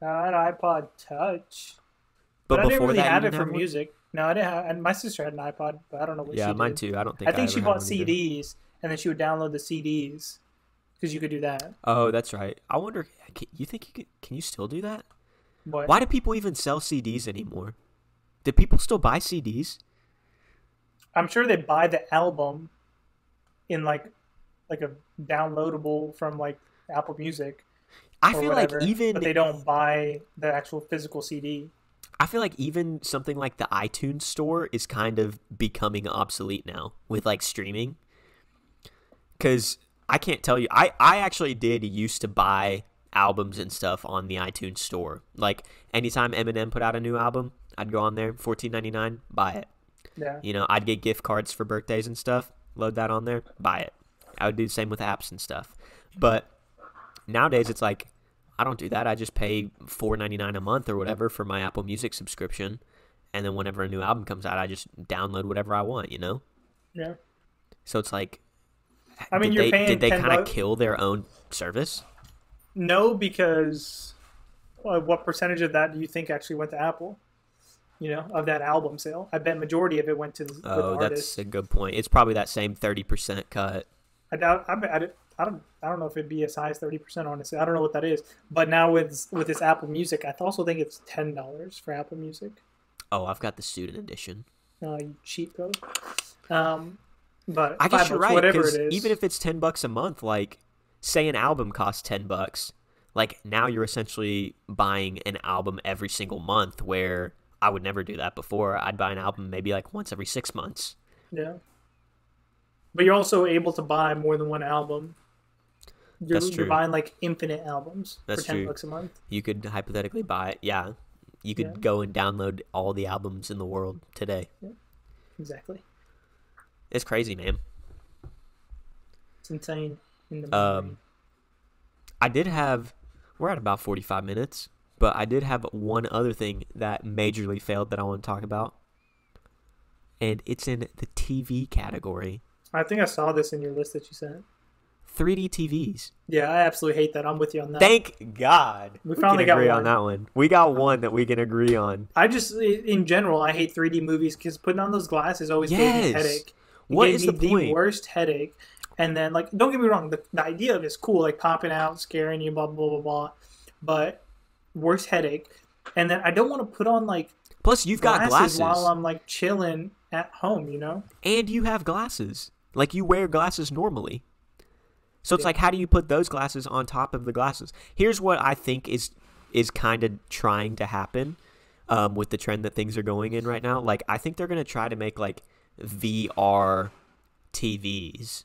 Not iPod Touch, But, but, I didn't before really that, have it for one? music. No, I didn't. Have, and my sister had an iPod, but I don't know what Yeah, she mine did. too. I don't think I think ever she bought one either. CDs, and then she would download the CDs because you could do that. Oh, that's right. I wonder. You think you could? Can you still do that? But Why do people even sell CDs anymore? Do people still buy CDs? I'm sure they buy the album in like like a downloadable from like Apple Music. I feel whatever, like even but they don't buy the actual physical CD. I feel like even something like the iTunes store is kind of becoming obsolete now with like streaming. Cuz I can't tell you I I actually did used to buy albums and stuff on the iTunes store. Like anytime Eminem put out a new album, I'd go on there, 14.99, buy it. Yeah, You know, I'd get gift cards for birthdays and stuff, load that on there, buy it. I would do the same with apps and stuff. But nowadays it's like I don't do that. I just pay four ninety nine a month or whatever for my Apple Music subscription, and then whenever a new album comes out, I just download whatever I want. You know. yeah. So it's like, I mean, did they, paying did they kind of kill their own service? No, because well, what percentage of that do you think actually went to Apple? You know, of that album sale, I bet majority of it went to the, Oh, the that's artist. a good point. It's probably that same thirty percent cut. I doubt. I, I, don't- I don't. I don't know if it'd be as high as thirty percent. Honestly, I don't know what that is. But now with with this Apple Music, I also think it's ten dollars for Apple Music. Oh, I've got the student edition. Uh, you cheat code. Um, but I guess you're bucks, right Whatever because it is, even if it's ten bucks a month, like say an album costs ten bucks, like now you're essentially buying an album every single month. Where I would never do that before. I'd buy an album maybe like once every six months. yeah. But you're also able to buy more than one album. You're, That's you're true. buying like infinite albums That's for ten true. bucks a month. You could hypothetically buy it. Yeah, you could Yeah. go and download all the albums in the world today. Exactly. It's crazy, man. It's insane. In the Um, I did have. We're at about forty-five minutes, but I did have one other thing that majorly failed that I want to talk about, and it's in the TV category. I think I saw this in your list that you sent. 3D TVs. Yeah, I absolutely hate that. I'm with you on that. Thank God. We finally can got agree one. on that one. We got one that we can agree on. I just, in general, I hate 3D movies because putting on those glasses always gave me a headache. It What is me the point? worst headache. And then, like, don't get me wrong, the, the idea of it is cool, like popping out, scaring you, blah, blah, blah, blah. But worst headache. And then I don't want to put on, like, Plus, you've got glasses, glasses, while I'm, like, chilling at home, you know? and you have glasses. Like you wear glasses normally. So it's Yeah. like, how do you put those glasses on top of the glasses? Here's what I think is is kind of trying to happen um, with the trend that things are going in right now. Like, I think they're gonna try to make like VR TVs,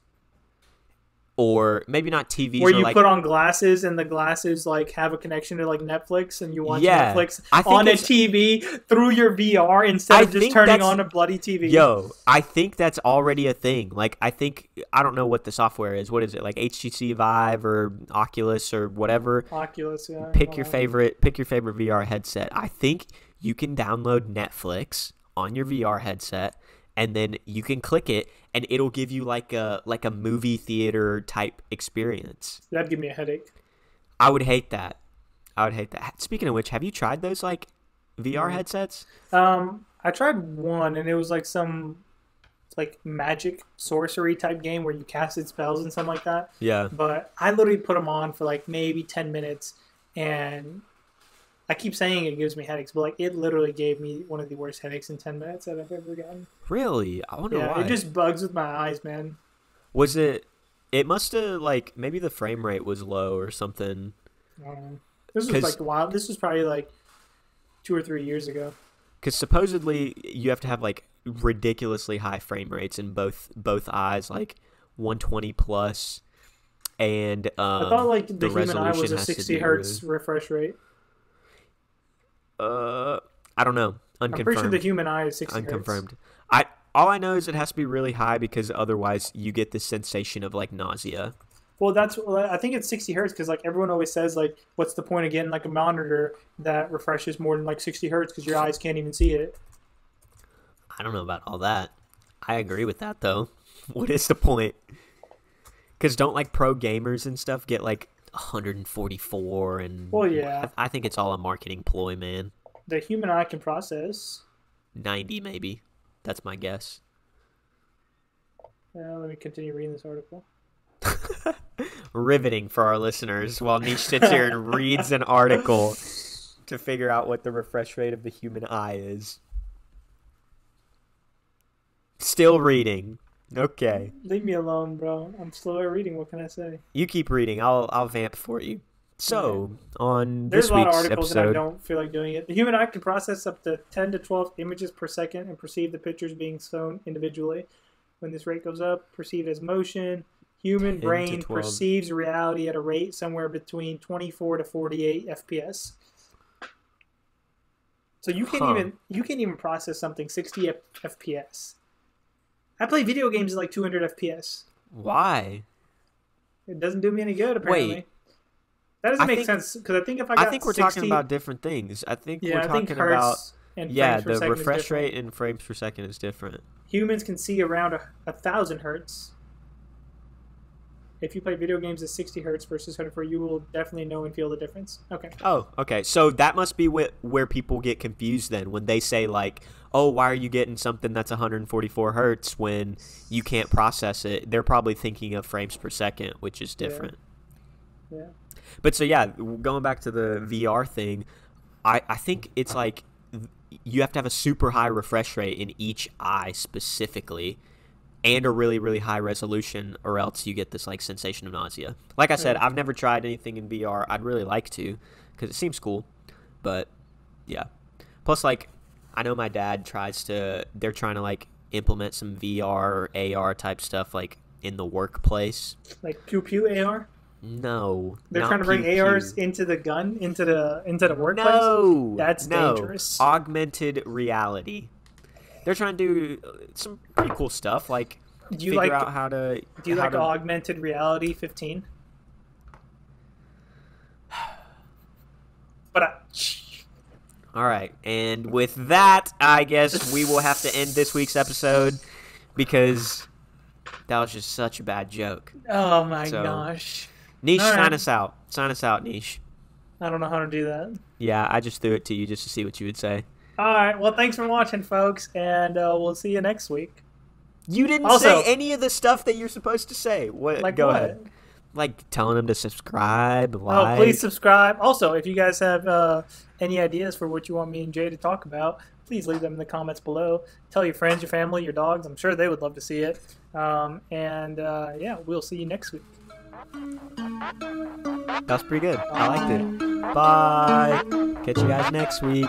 or maybe not TVs. Where or you like, put on glasses and the glasses like have a connection to like Netflix and you watch Yeah, Netflix on a TV through your VR instead I of just turning on a bloody TV. Yo, I think that's already a thing. Like, I think I don't know what the software is. What is it? Like HTC Vive or Oculus or whatever. Oculus, yeah. Pick your favorite. Pick your favorite VR headset. I think you can download Netflix on your VR headset, and then you can click it, and it'll give you like a like a movie theater type experience. That'd give me a headache. I would hate that. I would hate that. Speaking of which, have you tried those like VR Mm. headsets? Um, I tried one and it was like some like magic sorcery type game where you casted spells and something like that. Yeah. But I literally put them on for like maybe ten minutes, and I keep saying it gives me headaches, but like it literally gave me one of the worst headaches in ten minutes that I've ever gotten. Really? I wonder Yeah, why. it just bugs with my eyes, man. Was it? It must have like maybe the frame rate was low or something. Um, this was like a while. This was probably like two or three years ago. Because supposedly you have to have like ridiculously high frame rates in both both eyes, like 120 plus, and um, I thought like the, the human eye was a 60 hertz refresh rate. Uh, I don't know, I'm unconfirmed. pretty sure the human eye is 60 hertz. unconfirmed. I all I know is it has to be really high because otherwise you get this sensation of like nausea. Well, that's well, I think it's 60 hertz because like everyone always says like, what's the point of getting like a monitor that refreshes more than like 60 hertz because your eyes can't even see it. I don't know about all that. I agree with that though. What is the point? Because don't like pro gamers and stuff get like 144 and Well, yeah. I, I think it's all a marketing ploy, man. The human eye can process. 90 maybe. That's my guess. Uh, let me continue reading this article. Riveting for our listeners while Neesh sits here and reads an article to figure out what the refresh rate of the human eye is. Still reading. Okay. Leave me alone, bro. I'm slow at reading. What can I say? You keep reading. I'll I'll vamp for you. So, on There's this a lot of week's articles that I don't feel like doing it. The human eye can process up to 10 to 12 images per second and perceive the pictures being shown individually. When this rate goes up, perceived as motion, human brain perceives reality at a rate somewhere between 24 to 48 FPS. So you can't Huh. even you can't even process something 60 F- FPS. I play video games at like 200 FPS. why? It doesn't do me any good apparently. Wait. That doesn't I make think- sense because I think if I got I think we're 60 talking about different things. I think yeah, we're I talking think about and yeah, the refresh rate and frames per second is different. Humans can see around a, a thousand hertz. If you play video games at 60 hertz versus 104, you will definitely know and feel the difference. Okay. Oh, okay. So that must be wh- where people get confused then when they say like, "Oh, why are you getting something that's 144 hertz when you can't process it?" They're probably thinking of frames per second, which is different. Yeah. But so yeah, going back to the VR thing, I I think it's like you have to have a super high refresh rate in each eye specifically and a really really high resolution or else you get this like sensation of nausea. Like I said, I've never tried anything in VR. I'd really like to cuz it seems cool. But yeah. Plus like I know my dad tries to they're trying to like implement some VR or AR type stuff like in the workplace. Like pew pew AR. No. They're trying to bring pew ARs pew. into the gun, into the into the workplace. No, That's no. dangerous. Augmented reality. They're trying to do some pretty cool stuff, like Do you figure like out how to. do you like to, augmented reality 15? But I, All right, and with that, I guess we will have to end this week's episode because that was just such a bad joke. oh my So- gosh, Neesh, All sign us out. Sign us out, Neesh. I don't know how to do that. Yeah, I just threw it to you just to see what you would say. All right, well, thanks for watching, folks, and uh, we'll see you next week. You didn't Also- say any of the stuff that you're supposed to say. What? Like Go what? ahead. Like telling them to subscribe, like. Oh, please subscribe. Also, if you guys have uh, any ideas for what you want me and Jay to talk about, please leave them in the comments below. Tell your friends, your family, your dogs. I'm sure they would love to see it. Um, and uh, yeah, we'll see you next week. That was pretty good. I liked it. Bye. Catch you guys next week.